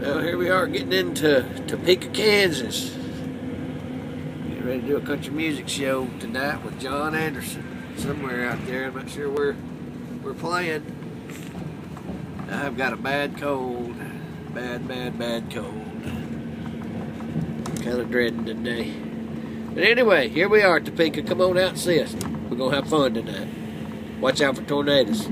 Well, here we are getting into Topeka, Kansas. Getting ready to do a country music show tonight with John Anderson. Somewhere out there, I'm not sure where we're playing. I've got a bad cold. Bad, bad, bad cold. Kind of dreading today. But anyway, here we are, Topeka. Come on out and see us. We're going to have fun tonight. Watch out for tornadoes.